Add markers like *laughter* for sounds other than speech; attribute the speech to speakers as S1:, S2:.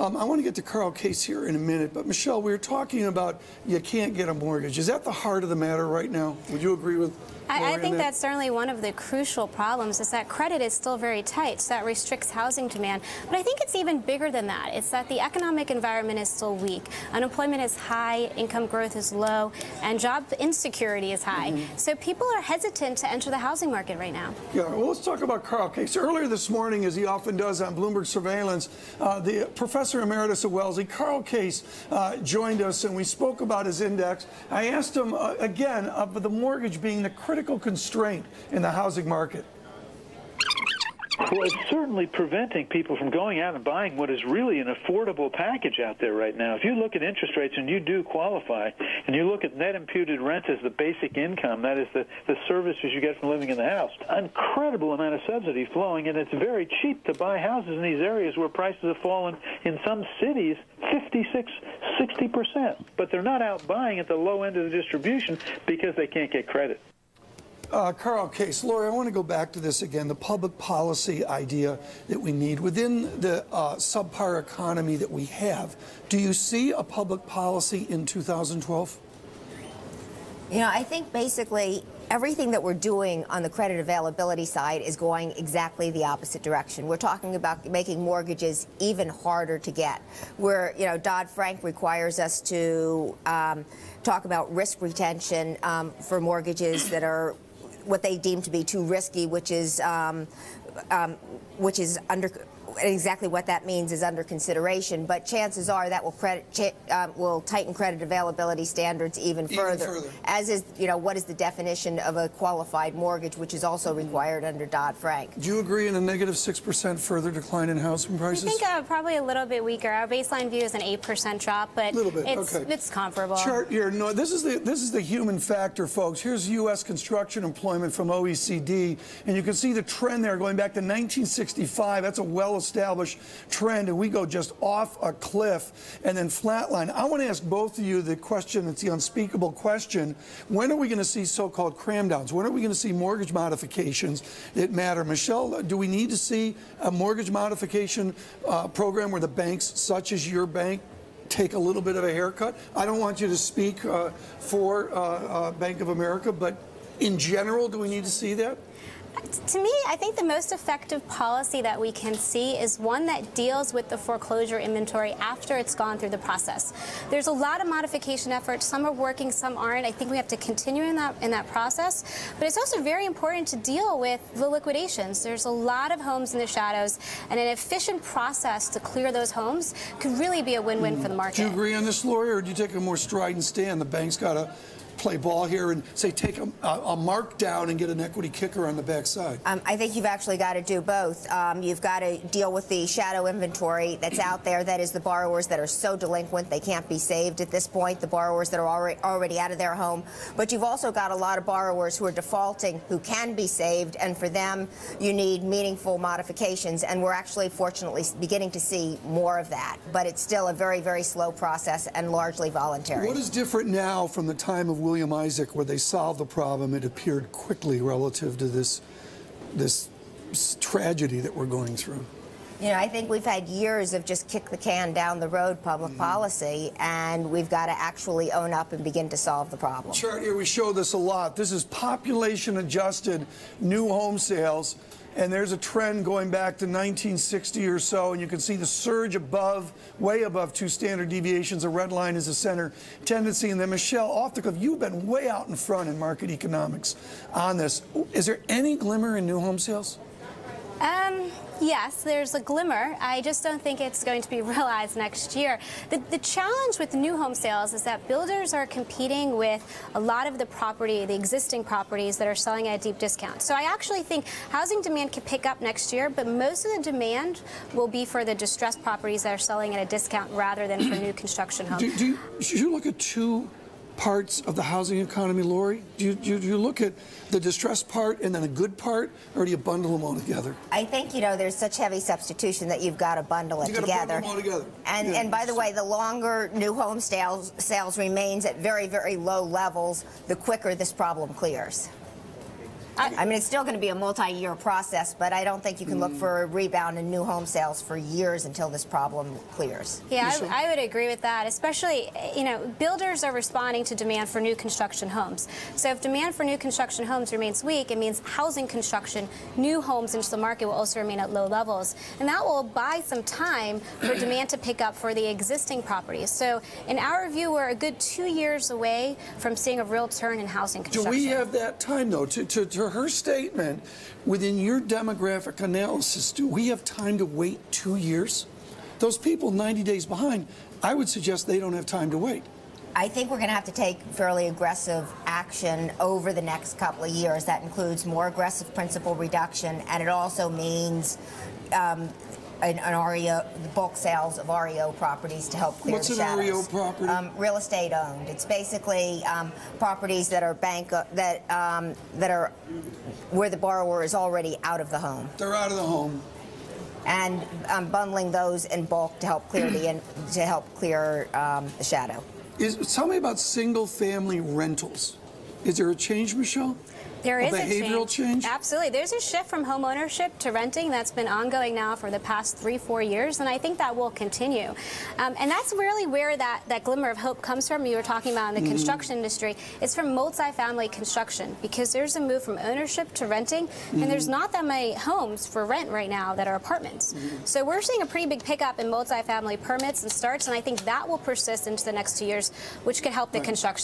S1: Um, I want to get to Karl Case here in a minute, but Michelle, we were talking about you can't get a mortgage. Is that the heart of the matter right now? Would you agree with?
S2: I, I, think that's certainly one of the crucial problems is that credit is still very tight, so that restricts housing demand. But I think it's even bigger than that. It's that the economic environment is still weak. Unemployment is high, income growth is low, and job insecurity is high. Mm -hmm. So people are hesitant to enter the housing market right now.
S1: Yeah, well, let's talk about Karl Case. Earlier this morning, as he often does on Bloomberg Surveillance, uh, the professor emeritus of Wellesley, Karl Case, uh, joined us, and we spoke about his index. I asked him, uh, again, of the mortgage being the critical constraint in the housing market?
S3: Well, it's certainly preventing people from going out and buying what is really an affordable package out there right now. If you look at interest rates and you do qualify, and you look at net imputed rent as the basic income, that is the, the services you get from living in the house, incredible amount of subsidy flowing, and it's very cheap to buy houses in these areas where prices have fallen in some cities 56, 60%. But they're not out buying at the low end of the distribution because they can't get credit.
S1: Uh, Karl Case, Lori, I want to go back to this again, the public policy idea that we need. Within the uh, subpar economy that we have, do you see a public policy in 2012?
S4: You know, I think basically everything that we're doing on the credit availability side is going exactly the opposite direction. We're talking about making mortgages even harder to get. Where, you know, Dodd-Frank requires us to um, talk about risk retention um, for mortgages that are what they deem to be too risky, which is um, um, which is under exactly what that means is under consideration, but chances are that will credit uh, will tighten credit availability standards even,
S1: even
S4: further,
S1: further,
S4: As is, you know, what is the definition of a qualified mortgage, which is also required under Dodd Frank.
S1: Do you agree in a negative six percent further decline in housing prices?
S2: I think uh, probably a little bit weaker. Our baseline view is an eight percent drop, but
S1: little bit.
S2: It's,
S1: okay.
S2: it's comparable.
S1: Chart here. No, this is the this is the human factor, folks. Here's U.S. construction employment from OECD, and you can see the trend there going back to 1965. That's a well-established trend and we go just off a cliff and then flatline. I want to ask both of you the question, it's the unspeakable question. When are we going to see so-called cram downs? When are we going to see mortgage modifications that matter? Michelle, do we need to see a mortgage modification uh, program where the banks, such as your bank, take a little bit of a haircut? I don't want you to speak uh, for uh, uh Bank of America, but in general, do we need to see that?
S2: To me, I think the most effective policy that we can see is one that deals with the foreclosure inventory after it's gone through the process. There's a lot of modification efforts. Some are working, some aren't. I think we have to continue in that in that process. But it's also very important to deal with the liquidations. There's a lot of homes in the shadows, and an efficient process to clear those homes could really be a win-win for the market.
S1: Do you agree on this, Lori, or do you take a more strident stand? The bank's got to play ball here and say take a, a mark down and get an equity kicker on the backside?
S4: Um, I think you've actually got to do both. Um, you've got to deal with the shadow inventory that's out there. That is the borrowers that are so delinquent they can't be saved at this point. The borrowers that are already already out of their home. But you've also got a lot of borrowers who are defaulting who can be saved, and for them you need meaningful modifications. And we're actually fortunately beginning to see more of that. But it's still a very very slow process and largely voluntary.
S1: What is different now from the time of William Isaac, where they solved the problem, it appeared quickly relative to this, this tragedy that we're going through.
S4: You know, I think we've had years of just kick the can down the road public mm -hmm. policy, and we've got to actually own up and begin to solve the problem.
S1: Chart here, we show this a lot. This is population adjusted new home sales and there's a trend going back to 1960 or so, and you can see the surge above, way above two standard deviations. The red line is a center tendency. And then, Michelle, off the cliff, you've been way out in front in market economics on this. Is there any glimmer in new home sales?
S2: Um, yes, there's a glimmer. I just don't think it's going to be *laughs* realized next year. The, the challenge with new home sales is that builders are competing with a lot of the property, the existing properties that are selling at a deep discount. So I actually think housing demand could pick up next year, but most of the demand will be for the distressed properties that are selling at a discount rather than for new *clears throat* construction homes.
S1: Do, do you, should you look at two parts of the housing economy, Lori? Do you, do you, look at the distressed part and then a good part, or do you bundle them all together?
S4: I think, you know, there's such heavy substitution that you've got to bundle it
S1: you
S4: together.
S1: Bundle together.
S4: And, yeah. and by the way, the longer new home sales, sales remains at very, very low levels, the quicker this problem clears. I, mean, it's still going to be a multi-year process, but I don't think you can look mm. for a rebound in new home sales for years until this problem clears.
S2: Yeah, I, I, would agree with that. Especially, you know, builders are responding to demand for new construction homes. So if demand for new construction homes remains weak, it means housing construction, new homes into the market will also remain at low levels, and that will buy some time for *clears throat* demand to pick up for the existing properties. So in our view, we're a good two years away from seeing a real turn in housing construction.
S1: Do we have that time though to, to, to her statement, within your demographic analysis, do we have time to wait two years? Those people 90 days behind, I would suggest they don't have time to wait.
S4: I think we're going to have to take fairly aggressive action over the next couple of years. That includes more aggressive principal reduction, and it also means um, an, an, REO, bulk sales of REO properties to help clear
S1: What's
S4: the
S1: shadows.
S4: What's
S1: an REO property?
S4: Um, real estate owned. It's basically um, properties that are bank that um, that are where the borrower is already out of the home.
S1: They're out of the home.
S4: And um, bundling those in bulk to help clear the in, to help clear um, the shadow.
S1: Is, tell me about single family rentals. Is there a change, Michelle?
S2: There is
S1: a behavioral
S2: a change.
S1: change.
S2: Absolutely. There's a shift from home ownership to renting that's been ongoing now for the past three, four years, and I think that will continue. Um, and that's really where that, that glimmer of hope comes from. You were talking about in the mm -hmm. construction industry. It's from multifamily construction because there's a move from ownership to renting, mm -hmm. and there's not that many homes for rent right now that are apartments. Mm -hmm. So we're seeing a pretty big pickup in multifamily permits and starts, and I think that will persist into the next two years, which could help the right. construction